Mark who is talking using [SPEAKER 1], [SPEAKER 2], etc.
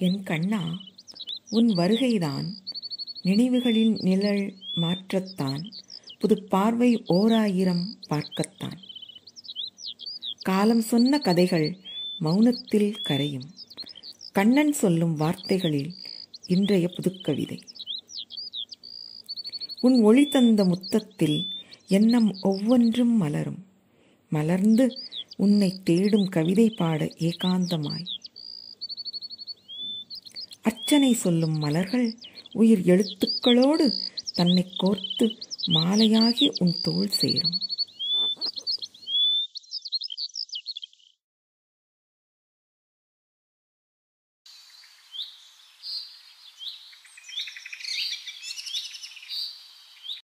[SPEAKER 1] என் கண்ணா உன் வருகைதான் நினைவுகளின் நிழல் மாற்றத்தான் புது பார்வை ஓராயிரம் பார்க்கத்தான். காலம் சொன்ன கதைகள் மௌனத்தில் கரையும். கண்ணன் சொல்லும் வார்த்தைகளில் இன்றைய புதுக்கவிதை. உன் ஒளி தந்த முத்தத்தில் எண்ணம் ஒவ்வொன்றும் மலரும். மலர்ந்து உன்னை தேடும் கவிதை பாட ஏகாந்தமாய். அர்ச்சனை சொல்லும் மலர்கள் உயிர் எழுத்துக்களோடு தன்னை கோர்த்து மாலையாகி உன் தோள் சேரும்.